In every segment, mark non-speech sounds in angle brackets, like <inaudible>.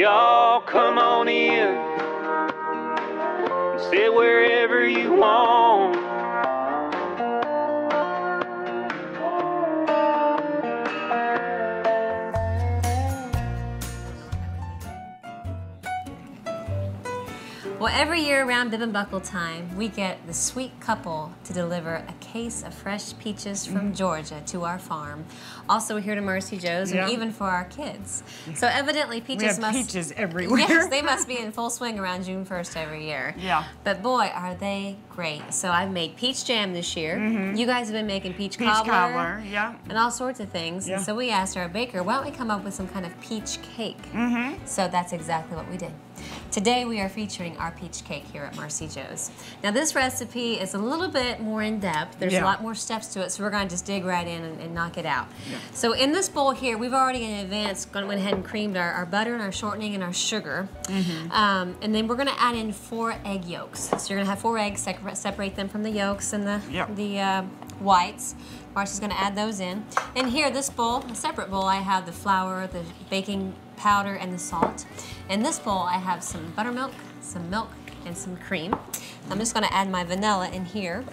Y'all come on in. Sit wherever you want. Well, every year around Bib and Buckle time, we get the sweet couple to deliver a case of fresh peaches from Georgia to our farm. Also, here to MarcyJo's, Yeah. and even for our kids. So evidently, peaches We have must peaches everywhere. <laughs> Yes, they must be <laughs> in full swing around June 1st every year. Yeah. But boy, are they great. So I've made peach jam this year. You guys have been making peach. Peach cobbler, yeah. and all sorts of things. Yeah. And so we asked our baker, why don't we come up with some kind of peach cake? Mm-hmm. So that's exactly what we did. Today we are featuring our peach cake here at MarcyJo's. Now this recipe is a little bit more in depth. There's a lot more steps to it, so we're going to just dig right in and, and knock it out. So in this bowl here, we've already in advance gone went ahead and creamed our, our butter and our shortening and our sugar. Mm-hmm. Um, and then we're going to add in four egg yolks. So you're going to have four eggs, separate, separate them from the yolks and the, Yep. the uh, whites. Marcy's going to add those in. And here, this bowl, a separate bowl, I have the flour, the baking powder, and the salt. In this bowl, I have some buttermilk, some milk, and some cream. I'm just going to add my vanilla in here.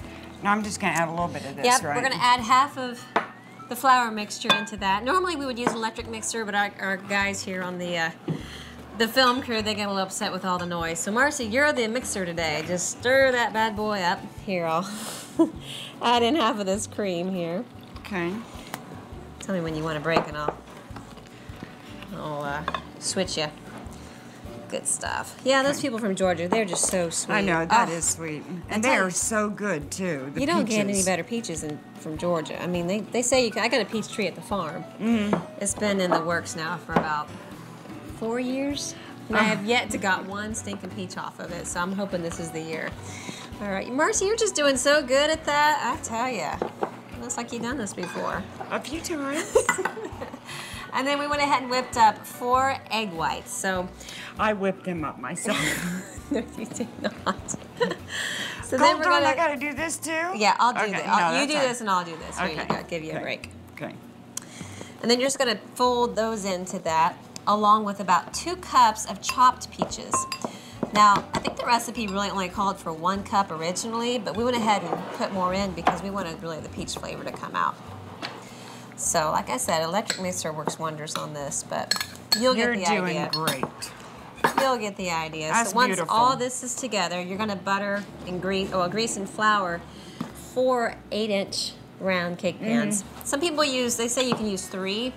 Now I'm just gonna add a little bit of this, Yep, right? we're going to add half of the flour mixture into that. Normally, we would use an electric mixer, but our, our guys here on the uh, the film crew, they get a little upset with all the noise. So, Marcy, you're the mixer today. Just stir that bad boy up. Here, I'll <laughs> add in half of this cream here. Okay. Tell me when you want to break and I'll, I'll uh, switch you. Good stuff. Yeah, those people from Georgia, they're just so sweet. I know, that is Oh, sweet. And they are so good too. the You don't get any better peaches than from Georgia. I mean, they, they say you can. I got a peach tree at the farm. Mm. It's been in the works now for about four years. And I ah. have yet to got one stinking peach off of it, so I'm hoping this is the year. All right, Marcy, you're just doing so good at that. I tell you, looks like you've done this before. A few times. <laughs> And then we went ahead and whipped up four egg whites. So I whipped them up myself. <laughs> no, you did not. <laughs> so then we're gonna. I gotta do this too? yeah, I'll do okay, no, I'll- you do right. this and I'll do this. Here you Okay. go. Give you a break. Okay. And then you're just gonna fold those into that, along with about two cups of chopped peaches. Now, I think the recipe really only called for one cup originally, but we went ahead and put more in because we wanted really the peach flavor to come out. So, like I said, electric mixer works wonders on this, but you'll You're get the doing idea. great. You'll get the idea. That's so once beautiful. all this is together, you're gonna butter and grease, oh, well, grease and flour four eight-inch round cake pans. Mm. Some people use, they say you can use three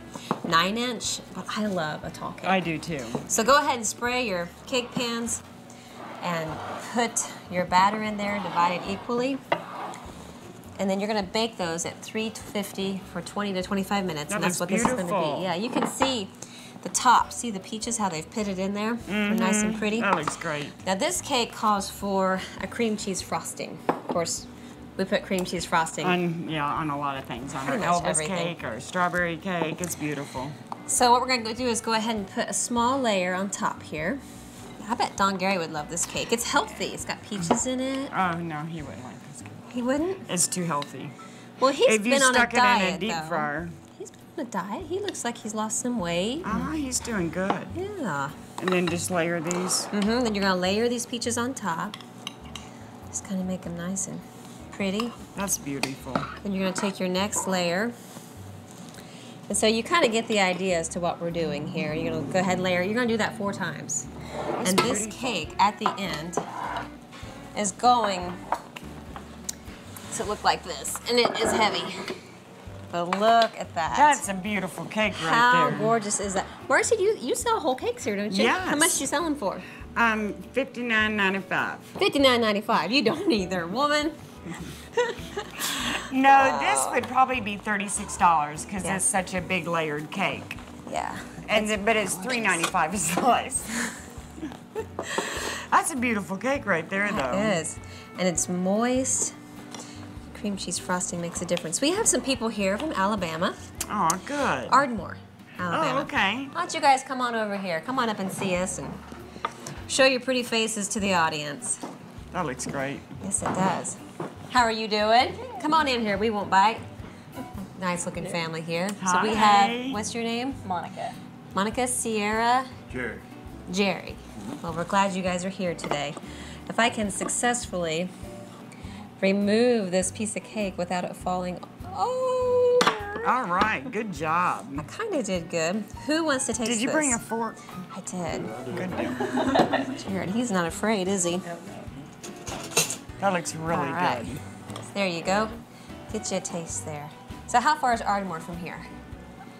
nine-inch, but I love a tall cake. I do too. So go ahead and spray your cake pans and put your batter in there, divide it equally. And then you're gonna bake those at 350 for 20 to 25 minutes, That and that's what this is gonna beautiful. be. Yeah, you can see the top. See the peaches, how they've pitted in there? They're nice and mm-hmm. pretty. That looks great. Now this cake calls for a cream cheese frosting. Of course, we put cream cheese frosting. On yeah, on a lot of things. On our Pretty much Elvis everything. cake or strawberry cake. It's beautiful. So what we're going to do is go ahead and put a small layer on top here. I bet Don Gary would love this cake. It's healthy. It's got peaches in it. Oh no, he wouldn't like this cake. He wouldn't? It's too healthy. Well, he's if been on a diet, If you stuck it in a deep though. fryer, He's been on a diet. He looks like he's lost some weight. ah, he's doing good. Yeah. And then just layer these. Mm-hmm. Then you're going to layer these peaches on top. Just kind of make them nice and pretty. That's beautiful. Then you're going to take your next layer. And so you kind of get the idea as to what we're doing here. You're going to go ahead and layer. You're going to do that four times. That's and this beautiful. cake at the end is going to look like this. And it is heavy. But look at that. That's a beautiful cake right How there. How gorgeous is that? Marcy, you, you sell whole cakes here, don't you? How Yes. much you selling for? Um, fifty nine ninety five. Fifty-nine ninety-five. You don't either, woman. <laughs> No, this would probably be thirty six dollars because Yeah. it's such a big layered cake. Yeah. And the, but it's three ninety five a slice. <laughs> That's a beautiful cake right there, though. It is. And it's moist. Cream cheese frosting makes a difference. We have some people here from Alabama, Oh, good. Ardmore, Alabama. oh, okay. Why don't you guys come on over here? Come on up and see us and show your pretty faces to the audience. That looks great. Yes, it does. How are you doing? Come on in here. We won't bite. Nice looking family here. So we Hi. have, what's your name? Monica. Monica, Sierra, Jerry. Jerry. Well, we're glad you guys are here today. If I can successfully remove this piece of cake without it falling over. All right, good job. I kind of did good. Who wants to taste Did you this? bring a fork? I did. Good deal. Jared, he's not afraid, is he? That looks really All right. good. There you go. Get you a taste there. So how far is Ardmore from here?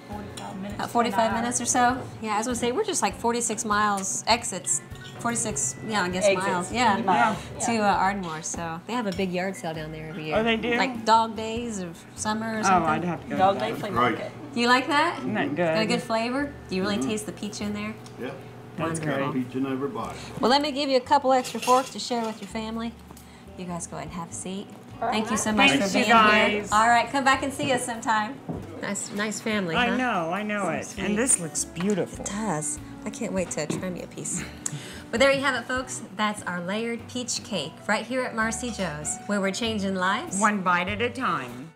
45 minutes. About 45 minutes or so? Yeah, I was gonna say, we're just like 46 miles exits. 46, yeah, I guess Exits, miles. Yeah. miles, To uh, Ardmore. So they have a big yard sale down there every year. Oh, they do? Like dog days of summer or something. Oh, something. I'd have to go. Dog to Day that. Flea Market. Do you like that? Isn't that Got a good? good flavor? Do you really taste the peach in there? Yeah. That's Wonderful. great. Peach in every bite. Well, let me give you a couple extra forks to share with your family. You guys go ahead and have a seat. Thank you so much Thanks, for you being here. guys. All right, come back and see us sometime. Nice, nice family. I huh? know, I know it. sweet. And this looks beautiful. It does. I can't wait to try me a piece. But there you have it, folks. That's our layered peach cake right here at MarcyJo's, where we're changing lives. One bite at a time.